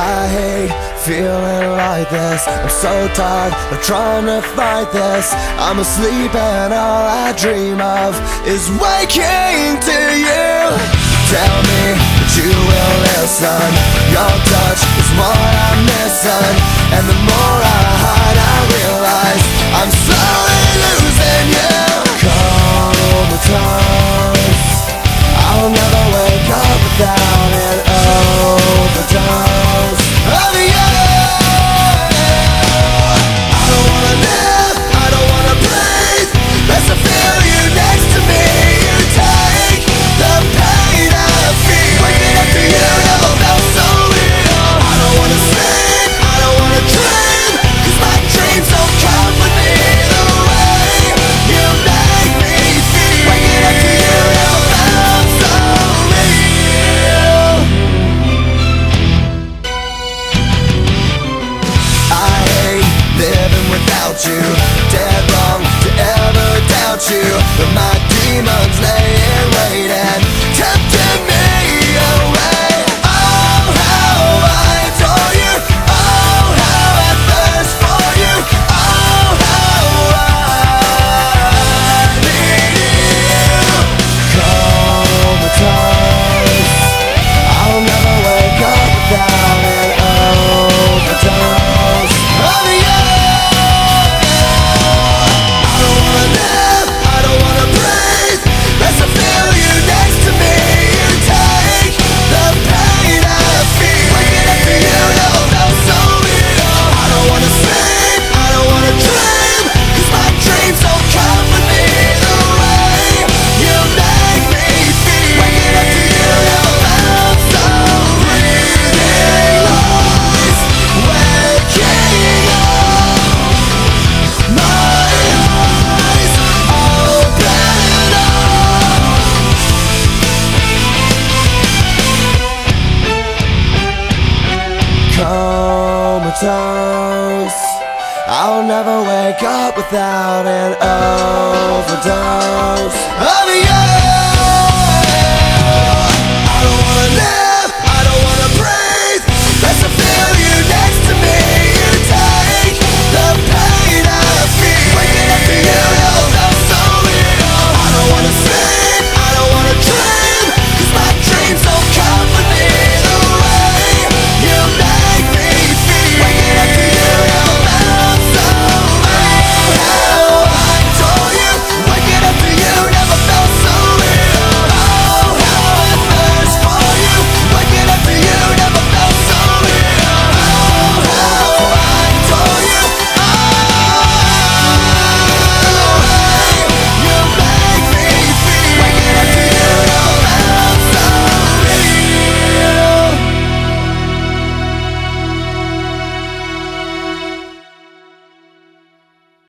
I hate feeling like this. I'm so tired of trying to fight this. I'm asleep and all I dream of Is waking to you. Tell me that you will listen. Your touch is what I'm missing. And the more I hide I realize I'm slowly about you. Dead wrong to ever doubt you. But my demons lay in wait and tempting comatose I'll never wake up without an overdose.